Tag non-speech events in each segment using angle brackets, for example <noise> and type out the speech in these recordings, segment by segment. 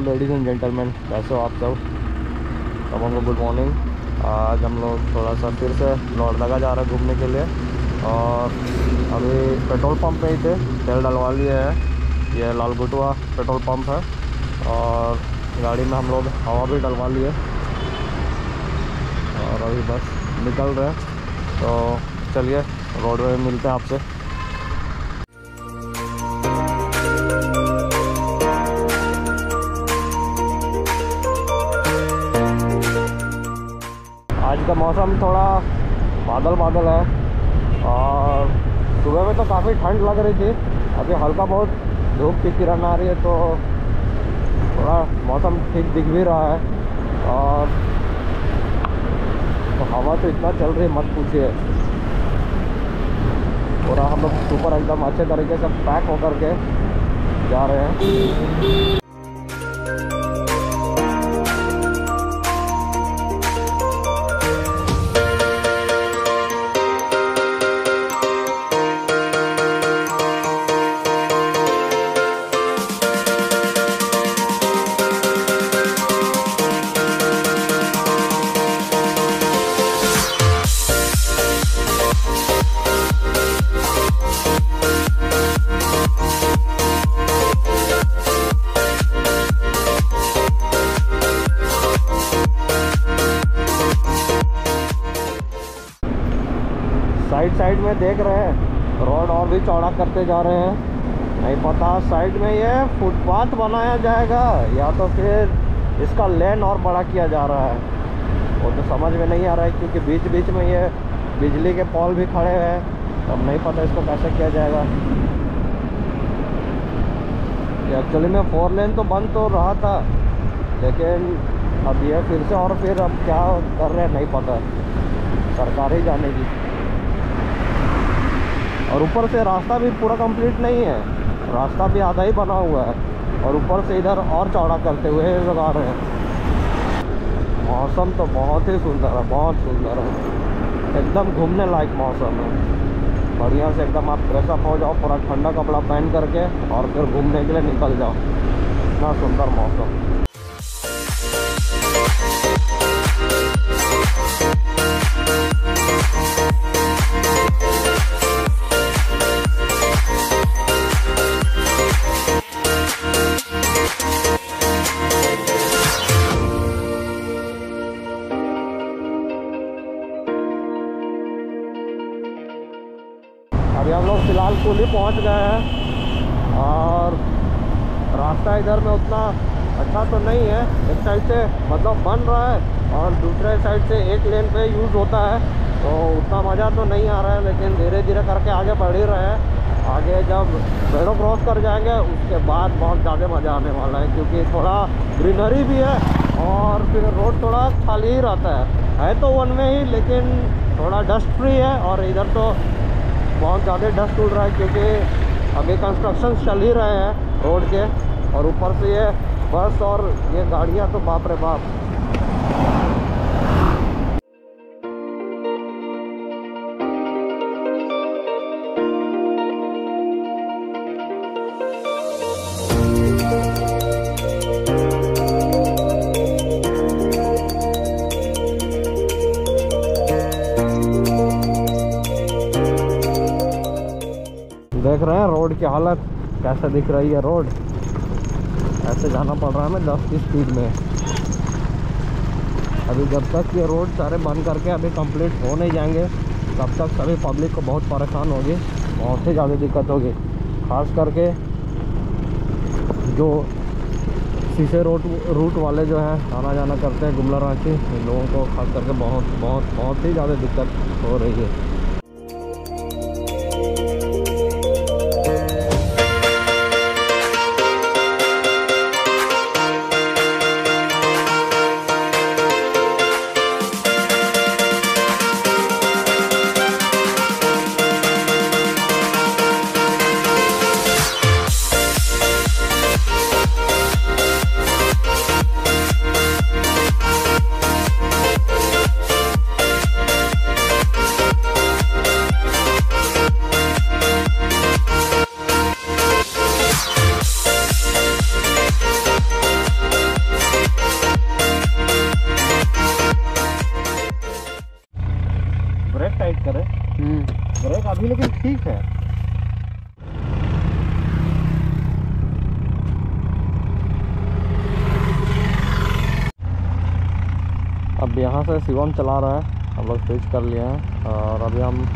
Ladies and gentleman कैसे हो आप सब? सबको गुड मॉर्निंग आज हम लोग थोड़ा सा फिर से लगा जा रहे हैं घूमने के लिए। और अभी पेट्रोल पंप पे ही थे। तेल डलवा लिए है। ये लाल गुटवा पेट्रोल पंप है। और गाड़ी में हम लोग हवा भी डलवा लिए। और अभी बस निकल रहे हैं। तो चलिए रोड में मिलते हैं आपसे। का मौसम थोड़ा बादल बादल है और सुबह में तो काफ़ी ठंड लग रही थी। अभी हल्का बहुत धूप की किरण आ रही है तो थोड़ा मौसम ठीक दिख भी रहा है और तो हवा तो इतना चल रही है, मत पूछिए। पूरा हम लोग सुपर एकदम अच्छे तरीके से पैक होकर के जा रहे हैं। में देख रहे हैं। रोड और भी चौड़ा करते जा रहे हैं। नहीं पता साइड में ये फुटपाथ बनाया जाएगा, या तो फिर इसका लेन और बड़ा किया जा रहा है। वो तो समझ में नहीं आ रहा है, क्योंकि बीच बीच में ये बिजली के पॉल भी खड़े हैं। तो अब नहीं पता इसको कैसे किया जाएगा। एक्चुअली में फोर लेन तो बंद तो रहा था, लेकिन अब ये फिर से और फिर अब क्या कर रहे हैं, नहीं पता। सरकार ही जानेगी। और ऊपर से रास्ता भी पूरा कंप्लीट नहीं है। रास्ता भी आधा ही बना हुआ है और ऊपर से इधर और चौड़ा करते हुए लगा रहे हैं। मौसम तो बहुत ही सुंदर है, बहुत सुंदर है। एकदम घूमने लायक मौसम है। बढ़िया से एकदम आप ड्रेसअप हो जाओ, पूरा ठंडा कपड़ा पहन करके और फिर घूमने के लिए निकल जाओ। इतना सुंदर मौसम। गए हैं। और रास्ता इधर में उतना अच्छा तो नहीं है। एक साइड से मतलब बन रहा है और दूसरे साइड से एक लेन पे यूज़ होता है। तो उतना मज़ा तो नहीं आ रहा है, लेकिन धीरे धीरे करके आगे बढ़ ही रहे हैं। आगे जब बेड़ो क्रॉस कर जाएँगे, उसके बाद बहुत ज़्यादा मज़ा आने वाला है, क्योंकि थोड़ा ग्रीनरी भी है और फिर रोड थोड़ा खाली ही रहता है। है तो वन में ही, लेकिन थोड़ा डस्ट फ्री है और इधर तो बहुत ज़्यादा डस्ट उड़ रहा है क्योंकि अभी कंस्ट्रक्शन चल ही रहे हैं रोड के और ऊपर से ये बस और ये गाड़ियाँ तो बाप रे बाप। हालत कैसे दिख रही है रोड? ऐसे जाना पड़ रहा है हमें दस की स्पीड में। अभी जब तक ये रोड सारे बंद करके अभी कंप्लीट हो नहीं जाएँगे, तब तक सभी पब्लिक को बहुत परेशान होगी बहुत ही ज़्यादा दिक्कत होगी। खास करके जो शीशे रोड रूट वाले जो हैं, आना जाना करते हैं, गुमला रांची, इन लोगों को खास करके बहुत बहुत बहुत ही ज़्यादा दिक्कत हो रही है। ठीक है। अब यहाँ से शिवम चला रहा है। हम लोग स्विच कर लिए हैं और अभी हम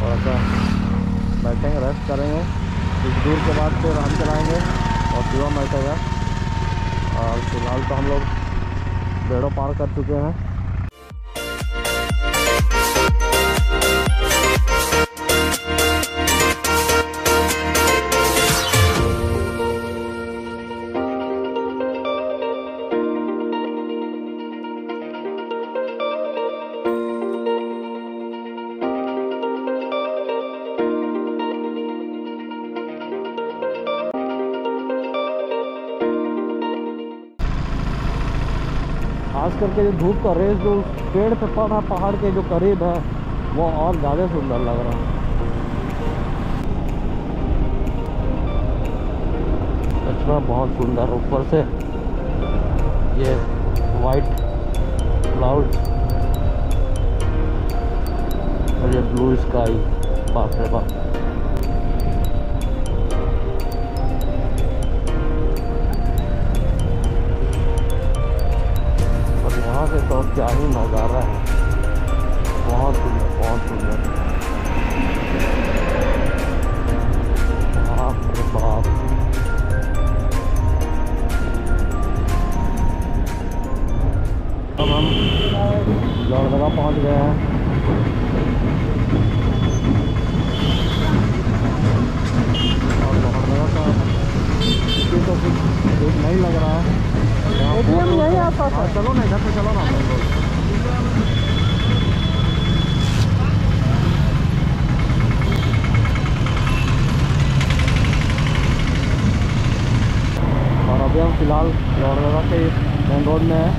थोड़ा सा बैठेंगे रेस्ट करेंगे कुछ दूर के बाद फिर हम चलाएँगे और शिवम बैठेगा। और फ़िलहाल तो हम लोग बेड़ो पार कर चुके हैं। करके जो धूप का रेस, जो पेड़ पे पड़ रहा पहाड़ के जो करीब है, वो और ज़्यादा सुंदर लग रहा है। में बहुत सुंदर, ऊपर से ये वाइट क्लाउड और ये ब्लू स्काई बाप रे बाप। क्या ही नज़ारा है। बहुत सुंदर बहुत सुंदर बाप अब हम लोहरदगा पहुँच गए हैं। और लोहरदगा का तो कुछ नहीं लग रहा है। और अभी हम फ़िलहाल लोहरदगा के मेन रोड में हैं।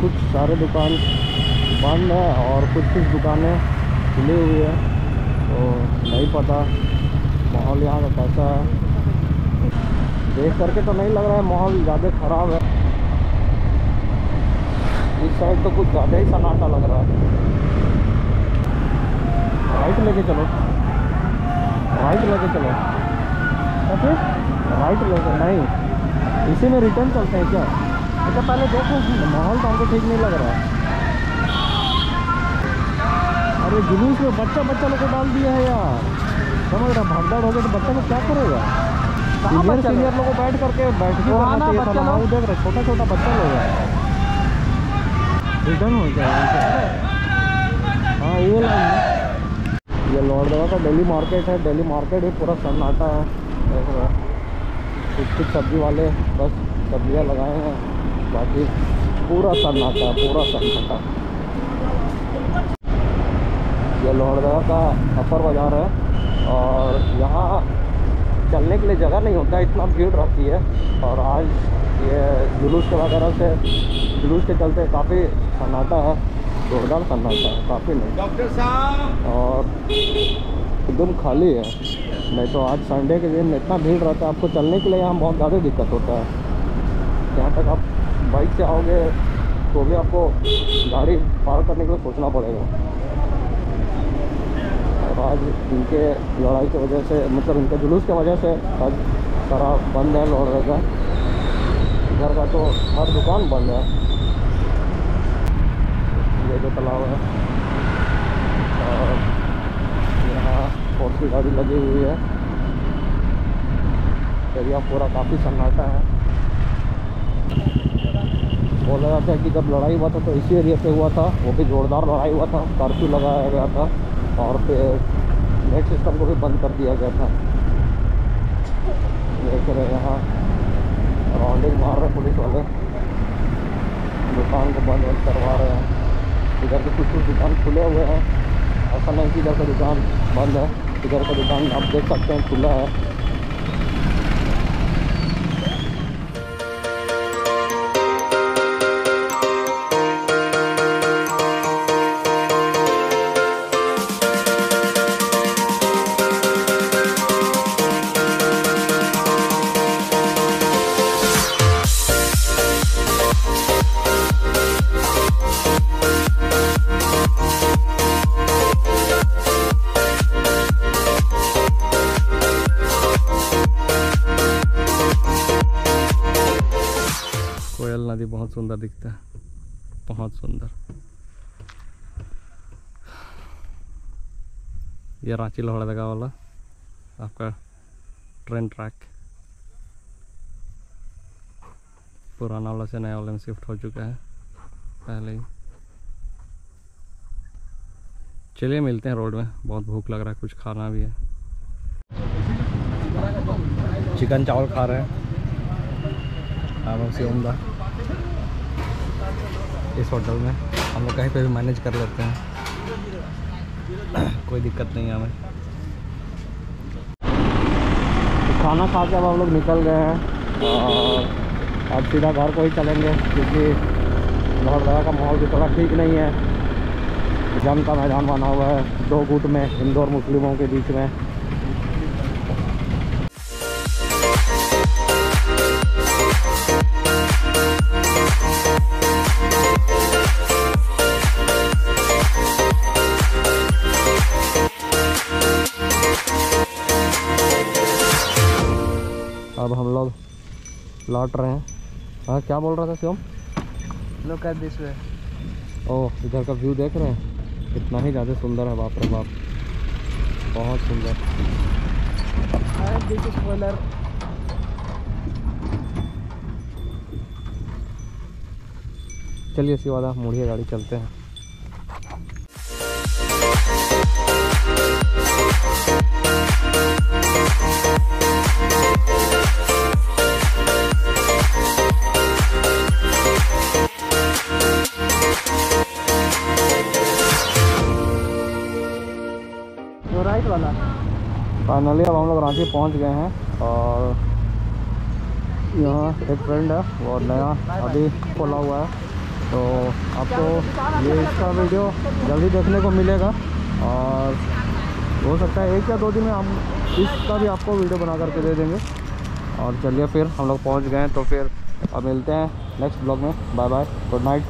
कुछ सारे दुकान बंद है और कुछ कुछ दुकानें खुली हुई है तो नहीं पता माहौल यहाँ का कैसा है? देख करके तो नहीं लग रहा है माहौल ज़्यादा ख़राब है। इस साइड तो कुछ ज़्यादा ही सन्नाटा लग रहा है। राइट लेके चलो। राइट लेके चलो। ओके राइट लेके नहीं। इसी में रिटर्न चलते हैं क्या? अच्छा पहले देखो माहौल तो हमको ठीक नहीं लग रहा है। अरे जुलूस में बच्चा बच्चा लोग डाल दिया है यार। समझ रहा भागदौड़ हो गई तो बच्चा लोग क्या करेगा? सीनियर सीनियर लोग? को बैठ करके बैठ के? देख रहे छोटा छोटा बच्चा लोग है। रिटर्न हो जाएगा हाँ? ये लाइन ये लोहरदगा का डेली मार्केट है डेली मार्केट ही पूरा सन्नाटा है। देख रहे कुछ कुछ सब्ज़ी वाले बस सब्ज़ियाँ लगाए हैं बाकी पूरा सन्नाटा है पूरा सन्नाटा ये लोहरदगा का अपर बाज़ार है। और यहाँ चलने के लिए जगह नहीं होता इतना भीड़ रहती है। और आज ये जुलूस के वगैरह से जुलूस के चलते काफ़ी सन्नाटा है जोरदार सन्नाटा है काफ़ी नहीं। डॉक्टर साहब! और एकदम खाली है। नहीं तो आज संडे के दिन इतना भीड़ रहता है आपको चलने के लिए यहाँ बहुत ज़्यादा दिक्कत होता है। जहाँ तक आप बाइक से आओगे तो भी आपको गाड़ी पार करने के लिए सोचना पड़ेगा। आज इनके लड़ाई की वजह से मतलब इनके जुलूस की वजह से आज सारा बंद है लोहरदगा इधर का तो हर दुकान बंद है। ये जो तालाब है, और यहाँ फोर्स की गाड़ी लगी हुई है। एरिया पूरा काफ़ी सन्नाटा है। बोला जाता है कि जब लड़ाई हुआ था तो इसी एरिया पे हुआ था। वो भी जोरदार लड़ाई हुआ था। कर्फ्यू लगाया गया था। और फिर नेट सिस्टम को भी बंद कर दिया गया था। देख रहे यहाँ, राउंडिंग मार रहे पुलिस वाले। दुकान को बंद बंद करवा रहे हैं। इधर के कुछ कुछ दुकान खुले हुए हैं। ऐसा नहीं कि इधर का दुकान बंद है। इधर का दुकान आप देख सकते हैं खुला है। नदी बहुत सुंदर दिखता है। बहुत सुंदर। ये रांची लोहड़ा वाला, आपका ट्रेन ट्रैक पुराना वाला से नया वाले में शिफ्ट हो चुका है, पहले ही। चलिए मिलते हैं रोड में, बहुत भूख लग रहा है, कुछ खाना भी है। चिकन चावल खा रहे हैं। लोग से उमदा। इस होटल में। हम लोग कहीं पे भी मैनेज कर लेते हैं। <clears throat> कोई दिक्कत नहीं है हमें। तो खाना खा के अब हम लोग निकल गए हैं। और अब सीधा घर को ही चलेंगे, क्योंकि लोहरदगा का माहौल भी थोड़ा ठीक नहीं है। जंग का मैदान बना हुआ है, दो गुट में हिंदू और मुस्लिमों के बीच में। लौट रहे हैं। हाँ क्या बोल रहा था Shivam Look at this way. ओह इधर का व्यू देख रहे हैं? कितना ही ज़्यादा सुंदर है बाप रे बाप। बहुत सुंदर। चलिए शिवादा मुड़िए गाड़ी चलते हैं। फाइनली अब हम लोग रांची पहुँच गए हैं और यहाँ एक फ्रेंड है, वो नया अभी खोला हुआ है। तो आपको ये इसका वीडियो जल्दी देखने को मिलेगा और हो सकता है एक या दो दिन में हम इसका भी आपको वीडियो बना करके दे देंगे। और चलिए फिर हम लोग पहुँच गए हैं तो फिर अब मिलते हैं नेक्स्ट ब्लॉग में। Bye bye good night